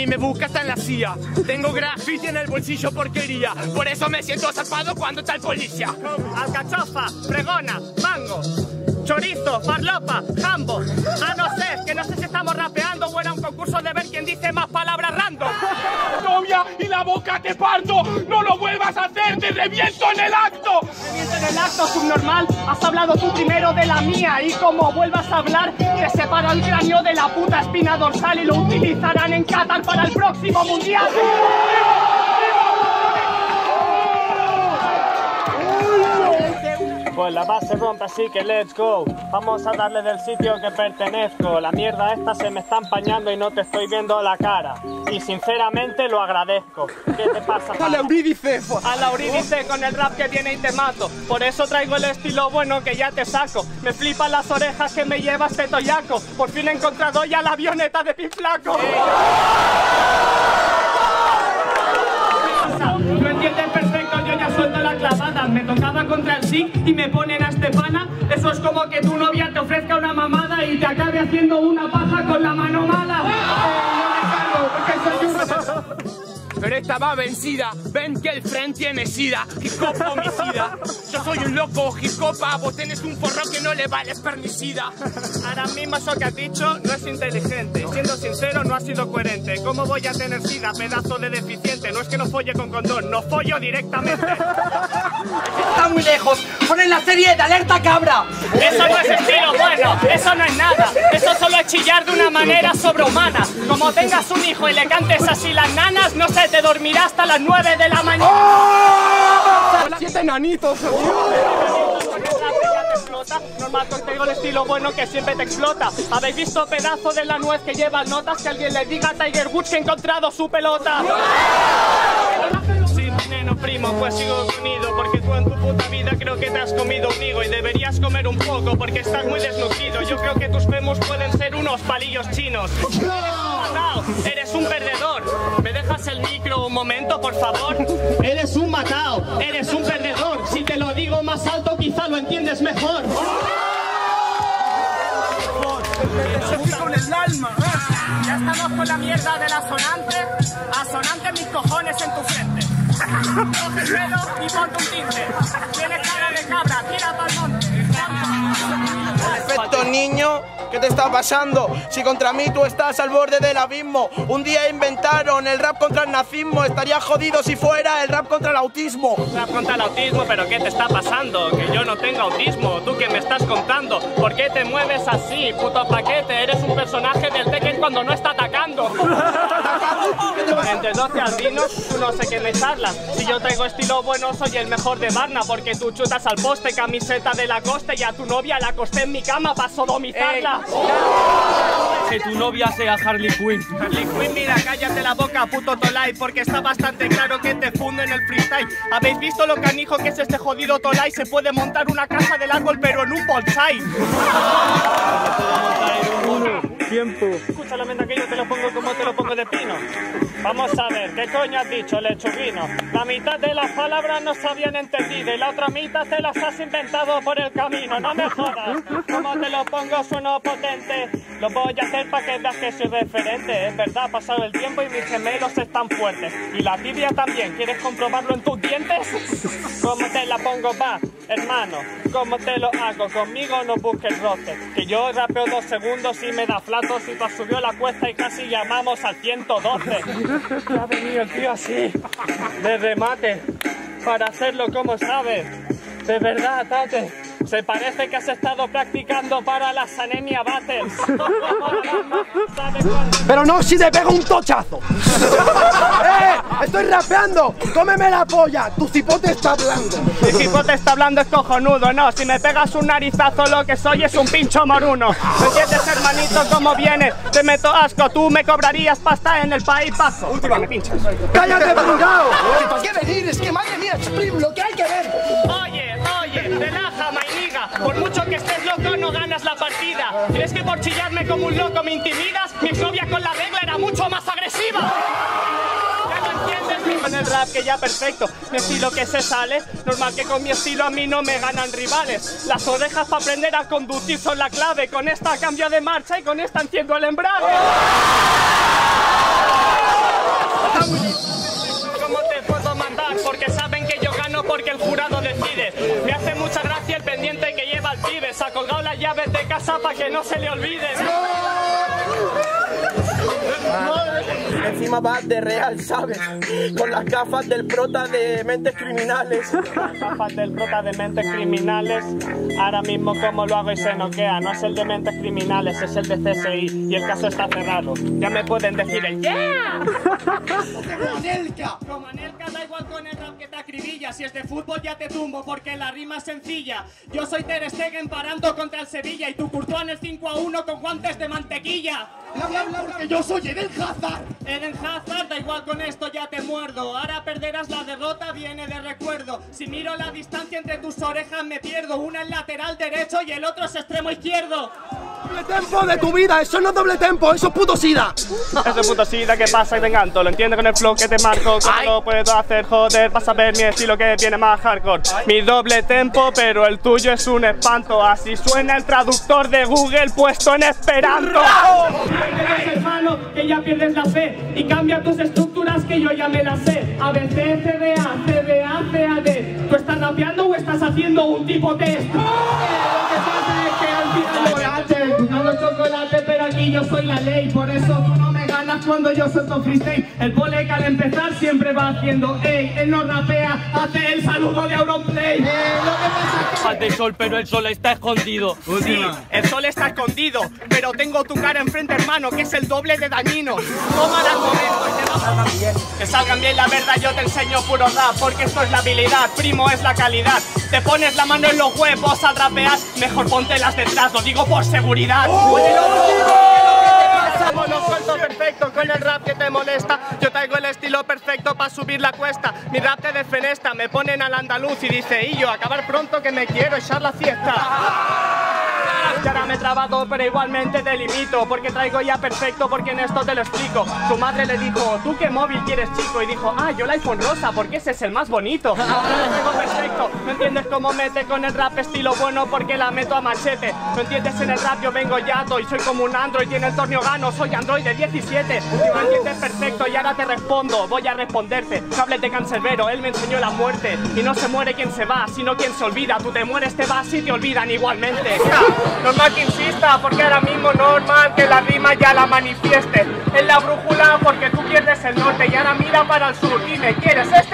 mí me busca hasta en la CIA. Tengo graffiti en el bolsillo porquería. Por eso me siento zapado cuando está el policía. Alcachofa, fregona, mango, chorizo, farlopa, jambo. A no ser que no sé concurso de ver quién dice más palabras random. Novia y la boca te parto. No lo vuelvas a hacer, te reviento en el acto. Reviento en el acto subnormal, has hablado tú primero de la mía y como vuelvas a hablar, te separo el cráneo de la puta espina dorsal y lo utilizarán en Qatar para el próximo mundial. Pues la base rompe, así que let's go. Vamos a darle del sitio que pertenezco. La mierda esta se me está empañando y no te estoy viendo la cara. Y sinceramente lo agradezco. ¿Qué te pasa? A la Eurídice. A la Eurídice con el rap que viene y te mato. Por eso traigo el estilo bueno que ya te saco. Me flipan las orejas que me lleva este toyaco. Por fin he encontrado ya la avioneta de Piflaco. No y me ponen a Estefana. Eso es como que tu novia te ofrezca una mamada y te acabe haciendo una paja con la mano mala. Eh, no me cargo, porque soy un Pero esta va vencida. Ven que el friend tiene sida. Hip hop homicida. Yo soy un loco hip hopa. Vos tenés un forro que no le vale permisida. Ahora mismo eso que has dicho no es inteligente. Siendo sincero, no ha sido coherente. ¿Cómo voy a tener sida, pedazo de deficiente? No es que no folle con condón, no follo directamente. Está muy lejos. Ponen la serie de Alerta Cabra. Eso no es estilo bueno, eso no es nada. Eso solo es chillar de una manera sobrehumana. Como tengas un hijo y le cantes así las nanas, no sé, te dormirá hasta las 9 de la mañana. Siete nanitos. Normal contigo el estilo bueno que siempre te explota. ¿Habéis visto pedazo de la nuez que lleva notas? Que alguien le diga a Tiger Woods que ha encontrado su pelota. Primo, pues sigo unido porque tú en tu puta vida creo que te has comido un higo y deberías comer un poco porque estás muy desnutrido. Yo creo que tus femos pueden ser unos palillos chinos. Eres un matao, eres un perdedor. ¿Me dejas el micro un momento, por favor? Eres un matao, eres un perdedor. Si te lo digo más alto, quizá lo entiendes mejor. Con el alma. Ya estamos con la mierda de la sonante. Asonante mis cojones en tu frente. Coge el pelo y ponte un tinte. Tienes cara de cabra, tira pa'l monte. Perfecto, niño. ¿Qué te está pasando? Si contra mí tú estás al borde del abismo. Un día inventaron el rap contra el nazismo. Estaría jodido si fuera el rap contra el autismo. Rap contra el autismo, pero ¿qué te está pasando? Que yo no tengo autismo. ¿Tú qué me estás contando? ¿Por qué te mueves así, puto paquete? Eres un personaje del Tekken cuando no está atacando. Entre 12 albinos, tú no sé qué me charlas. Si yo traigo estilo bueno, soy el mejor de Barna. Porque tú chutas al poste, camiseta de la costa y a tu novia la acosté en mi cama para sodomizarla. Que tu novia sea Harley Quinn. Harley Quinn, mira, cállate la boca, puto Tolai, porque está bastante claro que te fundo en el freestyle. ¿Habéis visto lo canijo que es este jodido Tolai? Se puede montar una casa del árbol, pero en un bonsai. Tiempo. Escucha la mente que yo te lo pongo como te lo pongo de pino. Vamos a ver, ¿qué coño has dicho, lechuguino? La mitad de las palabras no se habían entendido y la otra mitad te las has inventado por el camino. No me jodas. Como te lo pongo sueno potente. Lo voy a hacer para que veas que soy referente. Es verdad, ha pasado el tiempo y mis gemelos están fuertes. Y la tibia también. ¿Quieres comprobarlo en tus dientes? ¿Cómo te la pongo, va, hermano? ¿Cómo te lo hago? Conmigo no busques roce. Que yo rapeo dos segundos y me da flato si tú has subido la cuesta y casi llamamos al 112. Ha venido el tío así, de remate, para hacerlo como sabes. De verdad, Tate, se parece que has estado practicando para las anemia battles. Pero no si te pego un tochazo. ¡Eh! ¡Estoy rapeando! ¡Cómeme la polla! Tu cipote está hablando. Mi cipote está hablando es cojonudo, no. Si me pegas un narizazo, lo que soy es un pincho moruno. ¿Me entiendes, hermanito, cómo vienes? Te meto asco, tú me cobrarías pasta en el País Vasco. Última, me pinchas. ¡Cállate, pringao! ¿Para qué venir? Es que madre mía, Spring, lo que hay que ver. Oye, oye, relaja, mainiga. Por mucho que estés loco, no ganas la partida. ¿Crees que por chillarme como un loco me intimidas? Mi novia con la regla era mucho más agresiva. Que ya perfecto, mi estilo que se sale. Normal que con mi estilo a mí no me ganan rivales. Las orejas para aprender a conducir son la clave. Con esta cambio de marcha y con esta enciendo el embrague. ¿Cómo te puedo matar? Porque saben que yo gano porque el jurado decide. Me hace mucha gracia el pendiente que lleva el pibe. Se ha colgado las llaves de casa para que no se le olviden. Encima va de real, ¿sabes? Con las gafas del prota de mentes criminales. Gafas del prota de mentes criminales. Ahora mismo como lo hago y se noquea. No es el de mentes criminales, es el de CSI. Y el caso está cerrado. Ya me pueden decir el yeah. Anelka. Como Anelka da igual con el Si es de fútbol ya te tumbo porque la rima es sencilla. Yo soy Ter Stegen parando contra el Sevilla Y tú Courtois en el 5 a 1 con guantes de mantequilla. Bla, bla, bla, porque yo soy Eden Hazard. Eden Hazard, da igual con esto ya te muerdo. Ahora perderás la derrota, viene de recuerdo. Si miro la distancia entre tus orejas me pierdo. Una es lateral derecho y el otro es extremo izquierdo Doble tempo de tu vida, eso no es doble tempo, eso es puto sida. Ese puto sida que pasa y te encanto, lo entiendo con el flow que te marco, cómo lo puedo hacer, joder, vas a ver mi estilo que viene más hardcore. Mi doble tempo, pero el tuyo es un espanto, así suena el traductor de Google puesto en esperanto. hermano, que ya pierdes la fe y cambia tus estructuras que yo ya me las sé. A, B, C, C, D, A, C, D, A, C, A, D. ¿Tú estás rapeando o estás haciendo un tipo test? Aquí yo soy la ley, por eso tú no me ganas cuando yo suelto freestyle. El pole que al empezar siempre va haciendo, ey, él no rapea, hace el saludo de Auronplay. Eh, lo que pasa sol, pero el sol está escondido. Sí, el sol está escondido, pero tengo tu cara enfrente, hermano, que es el doble de dañino. Toma la comento a- Que salgan bien la verdad, yo te enseño puro rap, porque esto es la habilidad, primo es la calidad. Te pones la mano en los huevos al rapear, mejor ponte las detrás, lo digo por seguridad. Lo suelto perfecto con el rap que te molesta. Yo traigo el estilo perfecto para subir la cuesta. Mi rap te defenesta, me ponen al andaluz y dice Y yo, acabar pronto que me quiero echar la fiesta y ahora me he trabado, pero igualmente delimito Porque traigo ya perfecto, porque en esto te lo explico Su madre le dijo, ¿tú qué móvil quieres chico? Y dijo, ah, yo el iPhone rosa, porque ese es el más bonito Ahora lo traigo perfecto, ¿no entiendes cómo mete con el rap estilo bueno? Porque la meto a machete ¿No entiendes en el rap? Yo vengo yato y soy como un Android Y en el torneo gano, soy Android de 17 ¿No entiendes perfecto? Y ahora te respondo, voy a responderte No hables de cancerbero, él me enseñó la muerte Y no se muere quien se va, sino quien se olvida Tú te mueres, te vas y te olvidan igualmente Normal que insista, porque ahora mismo normal que la rima ya la manifieste. En la brújula, porque tú pierdes el norte y ahora mira para el sur. Dime, ¿quieres este